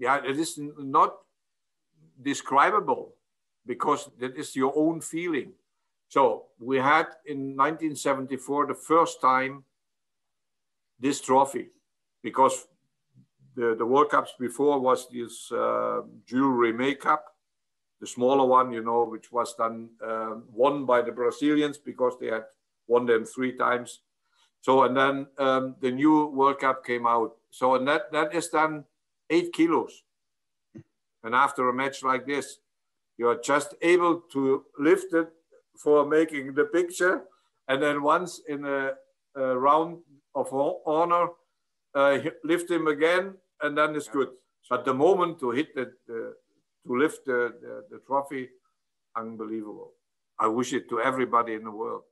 yeah, it is not describable because that is your own feeling. So we had in 1974 the first time this trophy because the, the World Cups before was this uh, Rimet Cup, the smaller one, you know, which was then uh, won by the Brazilians because they had won them three times. So, and then um, the new World Cup came out. So, and that, that is then eight kilos. And after a match like this, you are just able to lift it for making the picture. And then once in a, a round of honor, uh, lift him again, and then it's good. But the moment to hit the, the to lift the, the, the trophy, unbelievable. I wish it to everybody in the world.